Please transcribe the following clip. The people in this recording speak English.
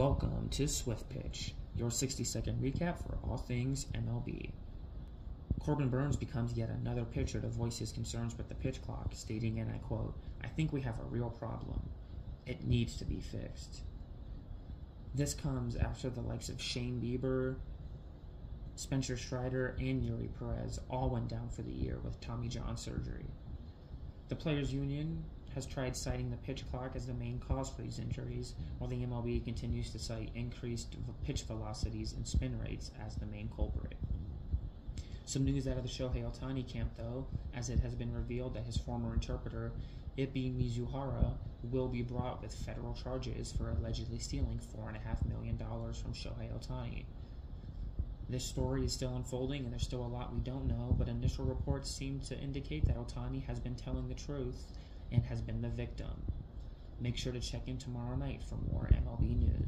Welcome to Swift Pitch, your 60 second recap for all things MLB. Corbin Burnes becomes yet another pitcher to voice his concerns with the pitch clock, stating, and I quote, I think we have a real problem. It needs to be fixed. This comes after the likes of Shane Bieber, Spencer Strider, and Eury Perez all went down for the year with Tommy John surgery. The Players Union has tried citing the pitch clock as the main cause for these injuries, while the MLB continues to cite increased pitch velocities and spin rates as the main culprit. Some news out of the Shohei Ohtani camp, though, as it has been revealed that his former interpreter, Ippei Mizuhara, will be brought with federal charges for allegedly stealing $4.5 million from Shohei Ohtani. This story is still unfolding and there's still a lot we don't know, but initial reports seem to indicate that Ohtani has been telling the truth and has been the victim. Make sure to check in tomorrow night for more MLB news.